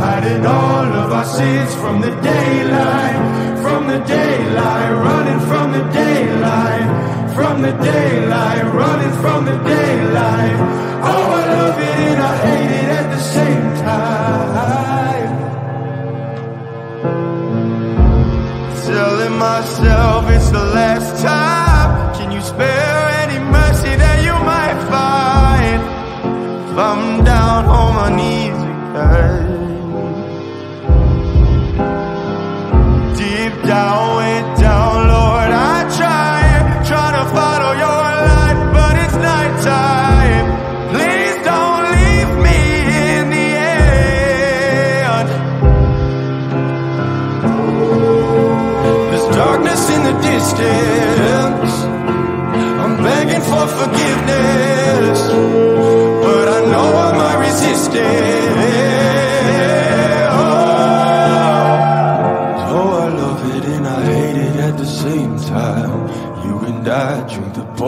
Hiding all of our sins from the daylight, from the daylight, running from the daylight, from the daylight, running from the daylight. Oh, I love it and I hate it at the same time. Telling myself it's the last time. Can you spare any mercy that you might find? If I'm down on my knees again.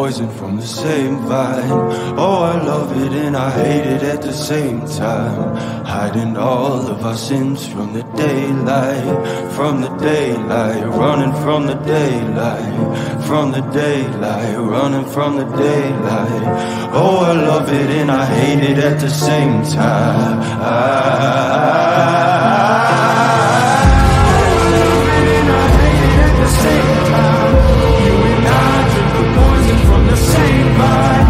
Poison from the same vine. Oh, I love it and I hate it at the same time. Hiding all of our sins from the daylight, from the daylight, running from the daylight, from the daylight, running from the daylight. Oh, I love it and I hate it at the same time. Telling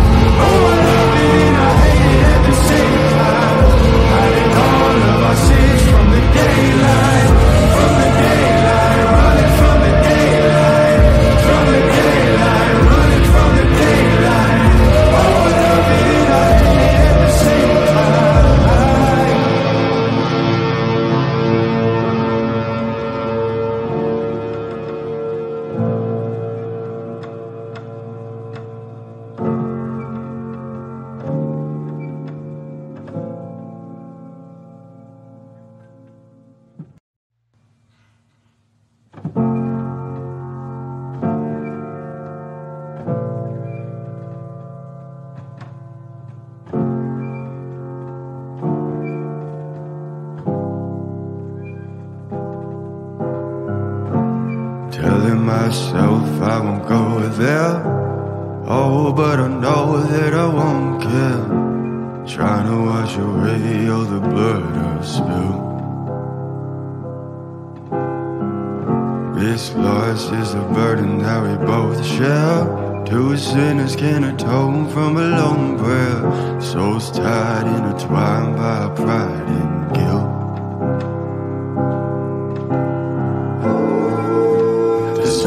go there. Oh, but I know that I won't care. Trying to wash away all the blood I've spilled. This loss is a burden that we both share. Two sinners can atone from a lone prayer. Souls tied, intertwined by pride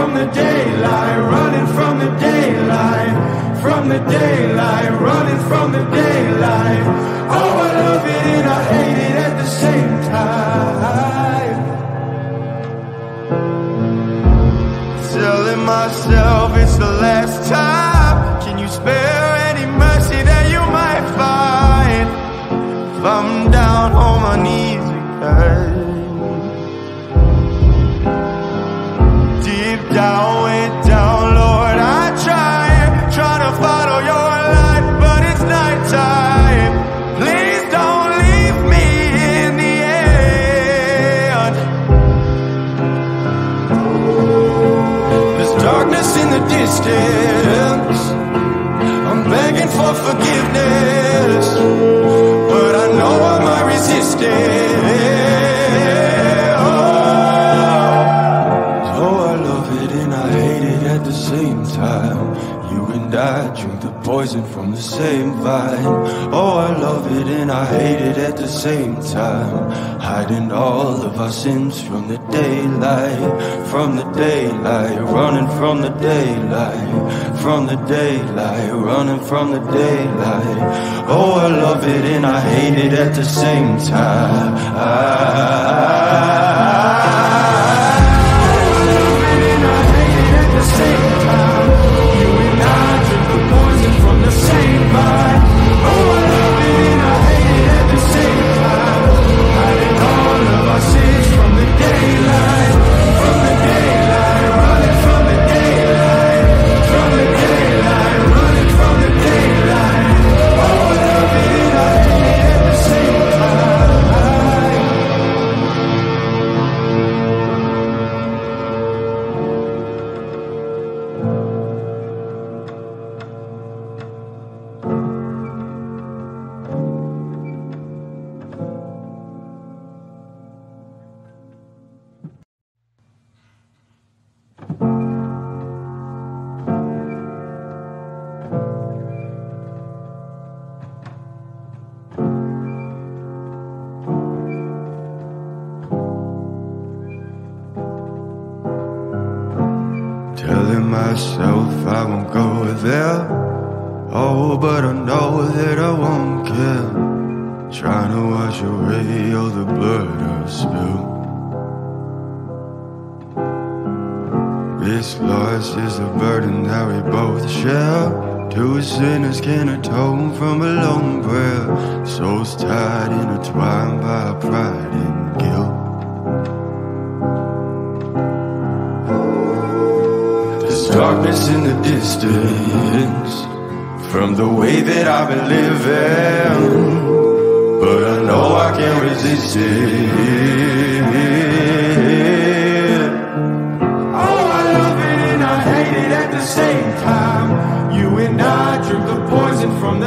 from the daylight, running from the daylight, from the daylight, running from the daylight. Oh, I love it and I hate it at the same time. Telling myself it's the last time. Can you spare from the same vine. Oh, I love it and I hate it at the same time. Hiding all of our sins from the daylight, from the daylight, running from the daylight, from the daylight, running from the daylight. Oh, I love it and I hate it at the same time. Telling This loss is a burden that we both share. Two sinners can atone from a lone prayer. Souls tied, intertwined by pride and guilt. There's darkness in the distance from the way that I've been living, but I know I can't resist it.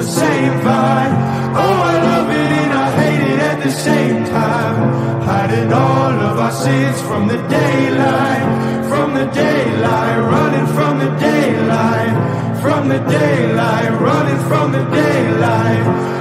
Same vine. Oh, I love it and I hate it at the same time. Hiding all of our sins from the daylight, from the daylight, running from the daylight, from the daylight, running from the daylight.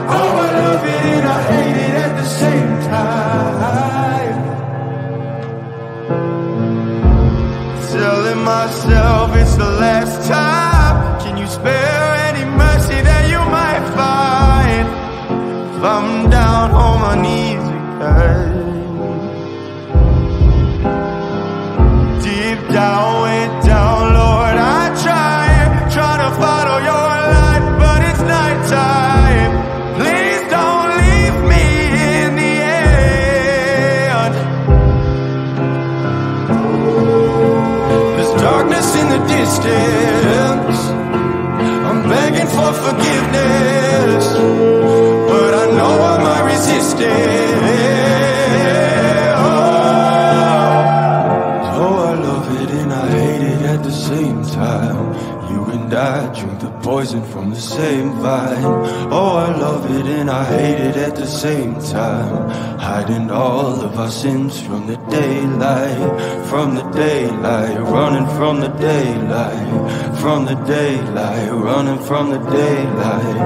Poison from the same vine. Oh, I love it and I hate it at the same time. Hiding all of our sins from the daylight, from the daylight, running from the daylight, from the daylight, running from the daylight.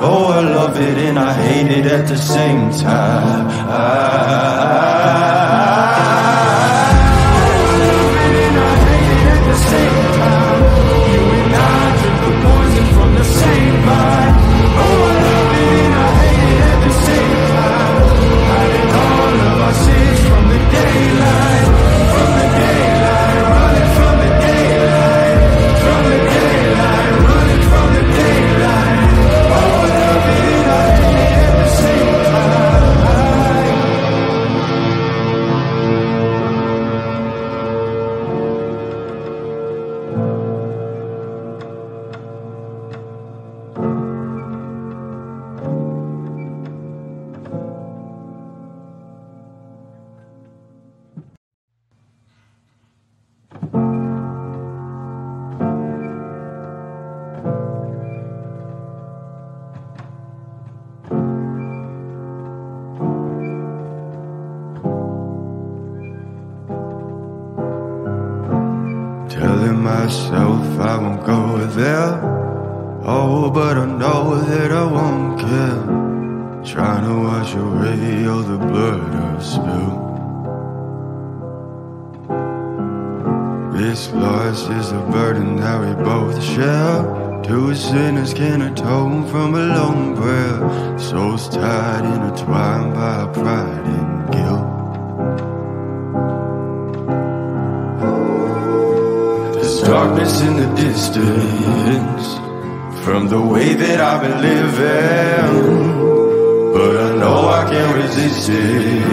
Oh, I love it and I hate it at the same time. Daylight, Trying to wash away all the blood I've spilled. This loss is a burden that we both share. Two sinners can atone from a long prayer. Souls tied, intertwined by pride and guilt. There's darkness in the distance from the way that I've been living, but I know I can't resist it.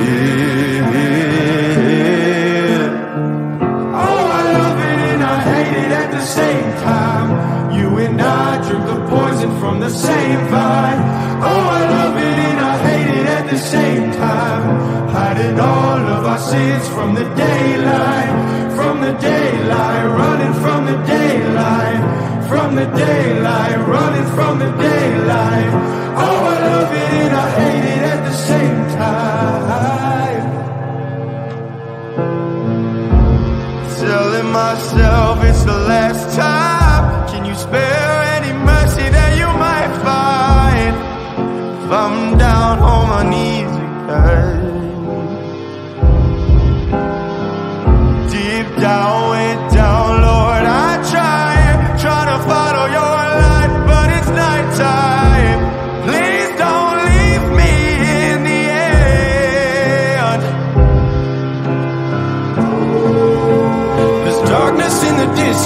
Oh, I love it and I hate it at the same time. You and I drink the poison from the same vine. Oh, I love it and I hate it at the same time. Hiding all of our sins from the daylight, from the daylight, running from the daylight, from the daylight, running from the daylight. Oh, I love it and I hate it at the same time. Telling myself it's the last time. Can you spare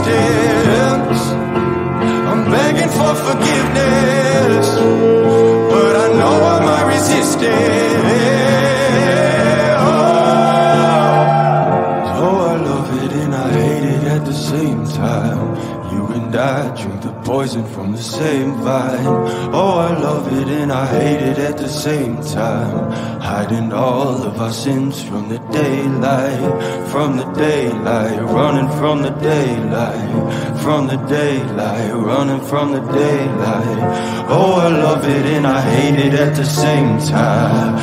distance. I'm begging for forgiveness, but I know I might poison from the same vine. Oh, I love it and I hate it at the same time. Hiding all of our sins from the daylight, from the daylight, running from the daylight, from the daylight, running from the daylight. Oh, I love it and I hate it at the same time.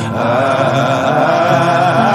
at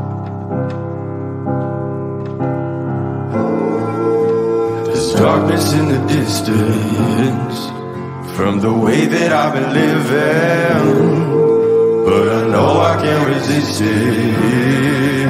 Darkness in the distance from the way that I've been living, but I know I can't resist it.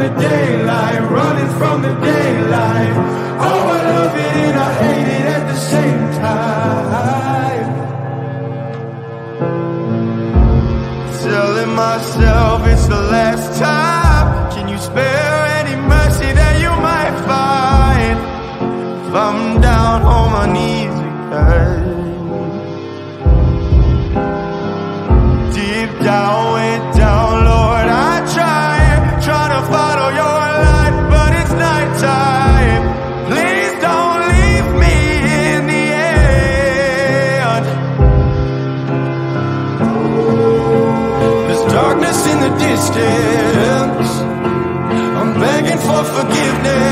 The daylight, running from the daylight. Forgiveness,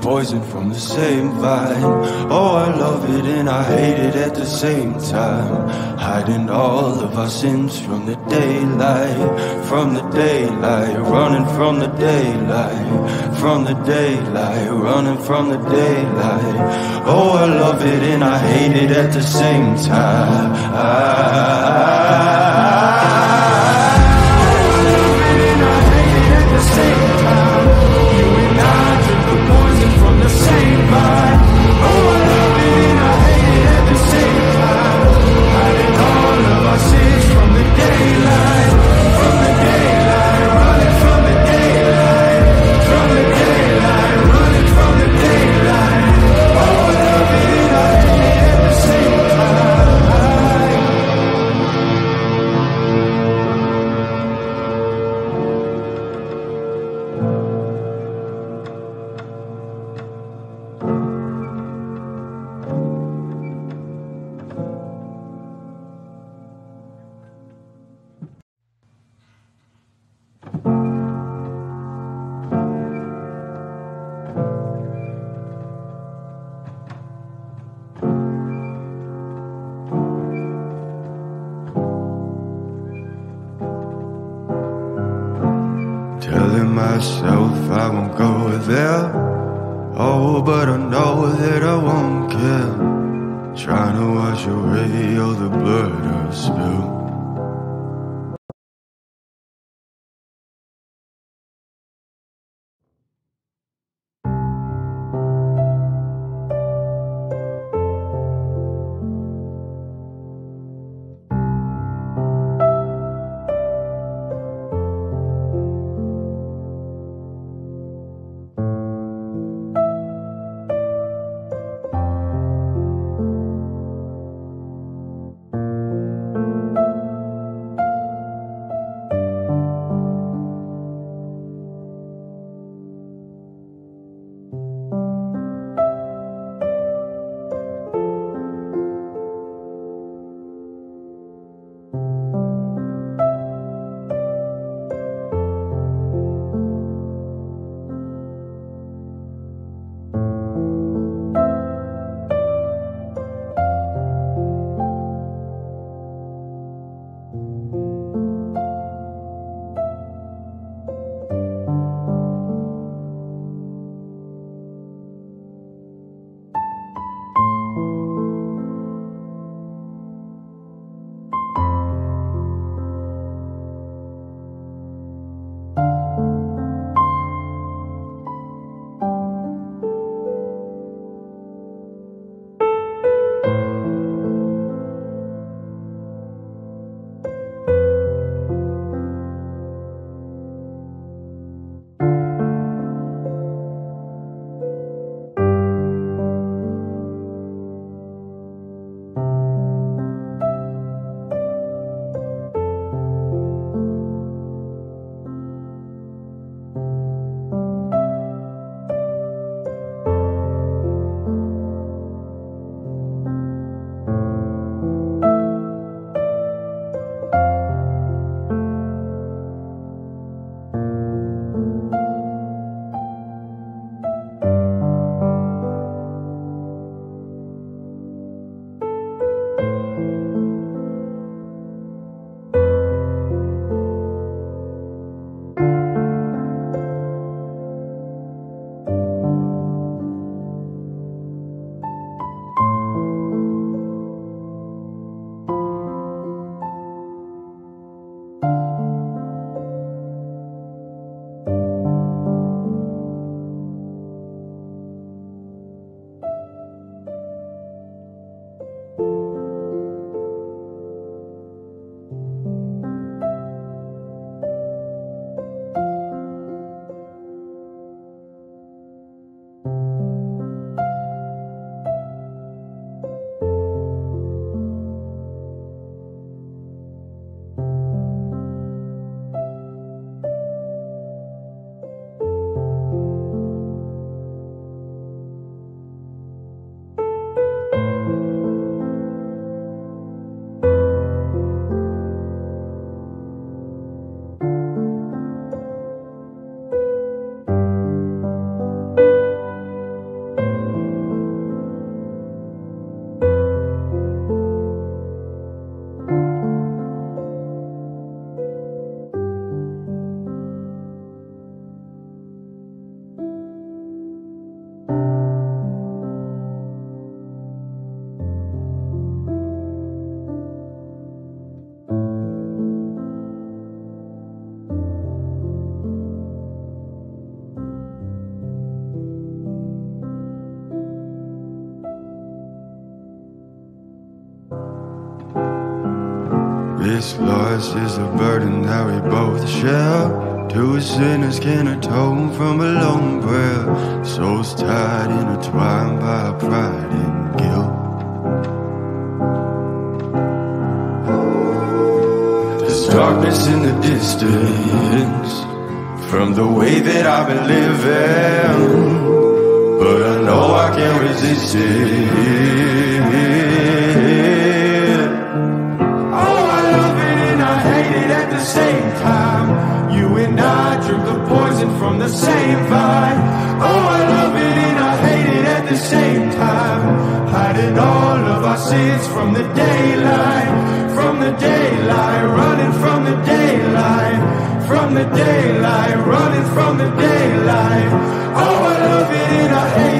poison from the same vine. Oh, I love it and I hate it at the same time. Hiding all of our sins from the daylight, from the daylight, running from the daylight, from the daylight, running from the daylight. Oh, I love it and I hate it at the same time. Telling myself I won't go there. Oh, but I know that I won't care. Trying to wash away all the blood I've spilled. This loss is a burden that we both share. Two sinners can atone from a long prayer. Souls tied, intertwined by pride and guilt. There's darkness in the distance from the way that I've been living, but I know I can't resist it. From the same vine. Oh, I love it and I hate it at the same time. Hiding all of our sins from the daylight, from the daylight, running from the daylight, from the daylight, running from the daylight. Oh, I love it and I hate it